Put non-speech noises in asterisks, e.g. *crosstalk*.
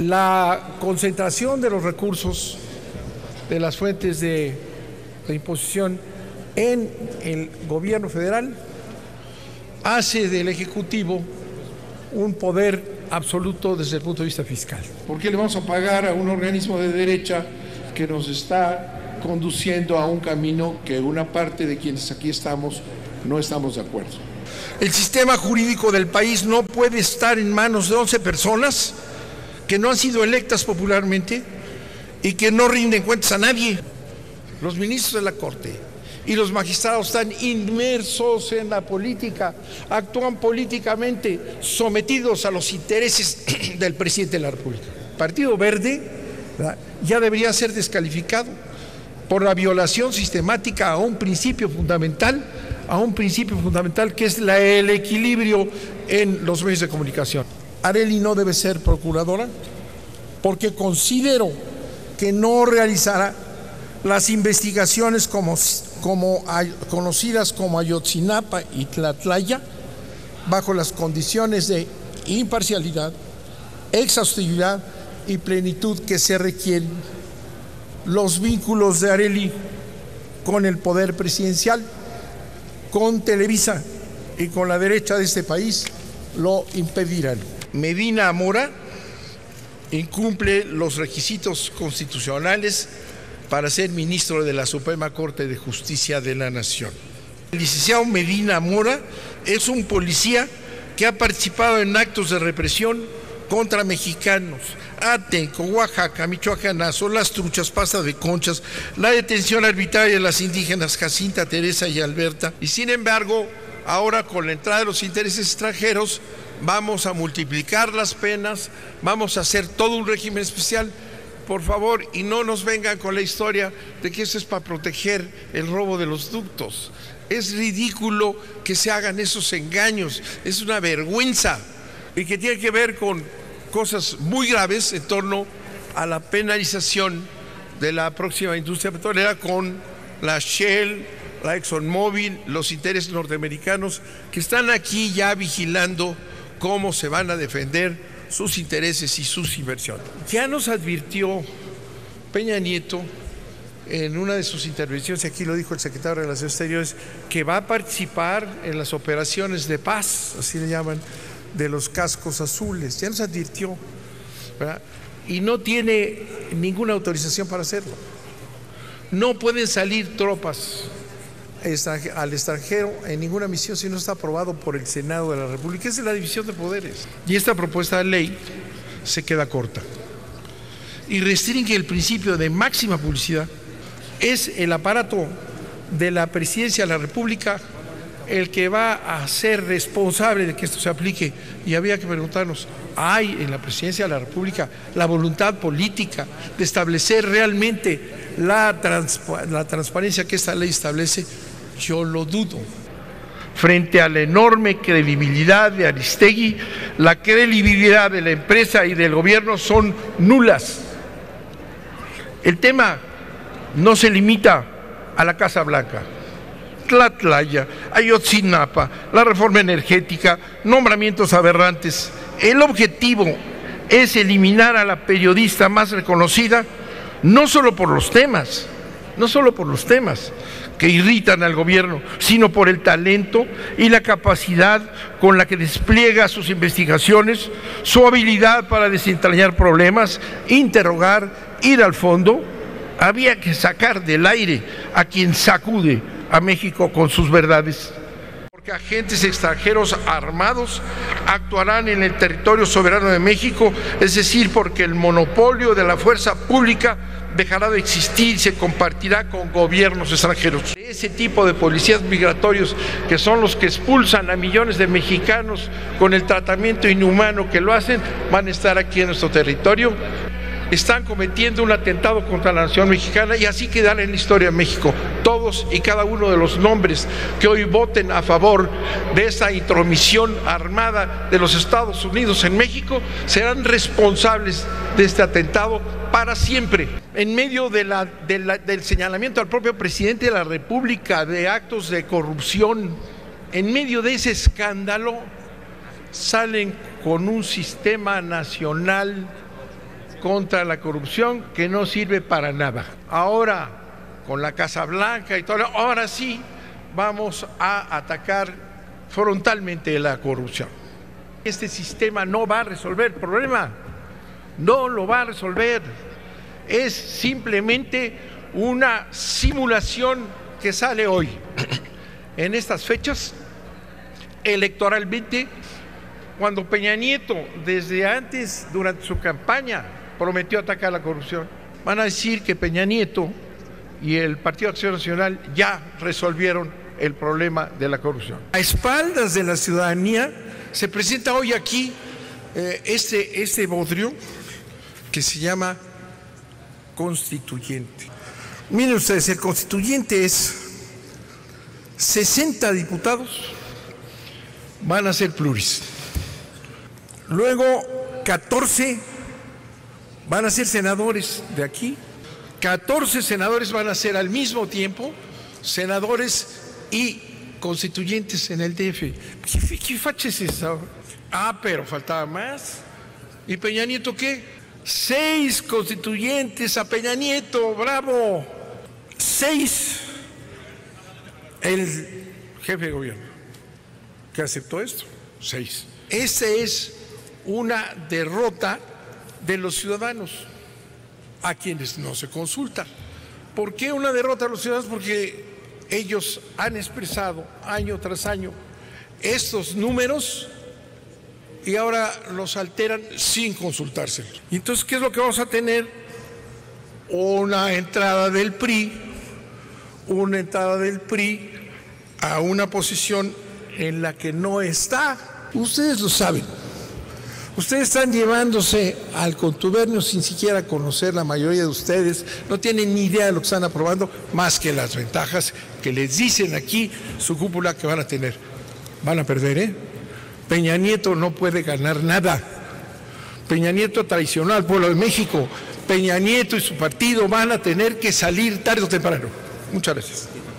la concentración de los recursos de las fuentes de, de imposición en el gobierno federal hace del Ejecutivo un poder absoluto desde el punto de vista fiscal. ¿Por qué le vamos a pagar a un organismo de derecha que nos está conduciendo a un camino que una parte de quienes aquí estamos no estamos de acuerdo? El sistema jurídico del país no puede estar en manos de 11 personas que no han sido electas popularmente y que no rinden cuentas a nadie. Los ministros de la Corte, y los magistrados están inmersos en la política, actúan políticamente sometidos a los intereses *clears throat* del presidente de la República. El Partido Verde ya debería ser descalificado por la violación sistemática a un principio fundamental, a un principio fundamental que es el equilibrio en los medios de comunicación. Areli no debe ser procuradora porque considero que no realizará las investigaciones como, como, conocidas como Ayotzinapa y Tlatlaya, bajo las condiciones de imparcialidad, exhaustividad y plenitud que se requieren. Los vínculos de Areli con el poder presidencial, con Televisa y con la derecha de este país lo impedirán. Medina Mora incumple los requisitos constitucionales para ser ministro de la Suprema Corte de Justicia de la Nación. El licenciado Medina Mora es un policía que ha participado en actos de represión contra mexicanos, Atenco, Oaxaca, Michoacanazo, las truchas, pasta de conchas, la detención arbitraria de las indígenas Jacinta, Teresa y Alberta. Y sin embargo, ahora con la entrada de los intereses extranjeros, vamos a multiplicar las penas, vamos a hacer todo un régimen especial. Por favor, y no nos vengan con la historia de que eso es para proteger el robo de los ductos. Es ridículo que se hagan esos engaños, es una vergüenza. Y que tiene que ver con cosas muy graves en torno a la penalización de la próxima industria petrolera con la Shell, la ExxonMobil, los intereses norteamericanos que están aquí ya vigilando cómo se van a defender sus intereses y sus inversiones. Ya nos advirtió Peña Nieto en una de sus intervenciones, aquí lo dijo el secretario de Relaciones Exteriores, que va a participar en las operaciones de paz, así le llaman, de los cascos azules. Ya nos advirtió, y no tiene ninguna autorización para hacerlo. No pueden salir tropas al extranjero en ninguna misión si no está aprobado por el Senado de la República. Esa es la división de poderes. Y esta propuesta de ley se queda corta. Y restringe el principio de máxima publicidad. Es el aparato de la presidencia de la República el que va a ser responsable de que esto se aplique. Y había que preguntarnos, ¿hay en la presidencia de la República la voluntad política de establecer realmente la, la transparencia que esta ley establece? Yo lo dudo. Frente a la enorme credibilidad de Aristegui, la credibilidad de la empresa y del gobierno son nulas. El tema no se limita a la Casa Blanca. Tlatlaya, Ayotzinapa, la reforma energética, nombramientos aberrantes. El objetivo es eliminar a la periodista más reconocida, no solo por los temas, no solo por los temas que irritan al gobierno, sino por el talento y la capacidad con la que despliega sus investigaciones, su habilidad para desentrañar problemas, interrogar, ir al fondo. Había que sacar del aire a quien sacude a México con sus verdades. Porque agentes extranjeros armados actuarán en el territorio soberano de México, es decir, porque el monopolio de la fuerza pública dejará de existir se compartirá con gobiernos extranjeros. Ese tipo de policías migratorios que son los que expulsan a millones de mexicanos con el tratamiento inhumano que lo hacen, van a estar aquí en nuestro territorio. Están cometiendo un atentado contra la nación mexicana y así quedará en la historia de México. Todos y cada uno de los nombres que hoy voten a favor de esa intromisión armada de los Estados Unidos en México serán responsables de este atentado para siempre. En medio del señalamiento al propio presidente de la República de actos de corrupción, en medio de ese escándalo, salen con un sistema nacional contra la corrupción que no sirve para nada. Ahora, con la Casa Blanca y todo, ahora sí vamos a atacar frontalmente la corrupción. Este sistema no va a resolver el problema, no lo va a resolver. Es simplemente una simulación que sale hoy. *clears throat* En estas fechas, electoralmente, cuando Peña Nieto, desde antes, durante su campaña, prometió atacar la corrupción, van a decir que Peña Nieto y el Partido Acción Nacional ya resolvieron el problema de la corrupción. A espaldas de la ciudadanía se presenta hoy aquí eh, este, este bodrio que se llama constituyente. Miren ustedes, el constituyente es 60 diputados van a ser pluris. Luego 14 van a ser senadores de aquí. 14 senadores van a ser al mismo tiempo senadores y constituyentes en el DF. ¿Qué, qué facha es esa? Ah, pero faltaba más. ¿Y Peña Nieto qué? Seis constituyentes a Peña Nieto, bravo. Seis. El jefe de gobierno que aceptó esto. Seis. Esa es una derrota de los ciudadanos a quienes no se consulta. ¿Por qué una derrota de los ciudadanos? Porque ellos han expresado año tras año estos números y ahora los alteran sin consultarse. Entonces, ¿qué es lo que vamos a tener? Una entrada del PRI, una entrada del PRI a una posición en la que no está. Ustedes lo saben. Ustedes están llevándose al contubernio sin siquiera conocer la mayoría de ustedes, no tienen ni idea de lo que están aprobando, más que las ventajas que les dicen aquí su cúpula que van a tener. Van a perder, ¿eh? Peña Nieto no puede ganar nada. Peña Nieto traicionó al pueblo de México. Peña Nieto y su partido van a tener que salir tarde o temprano. Muchas gracias.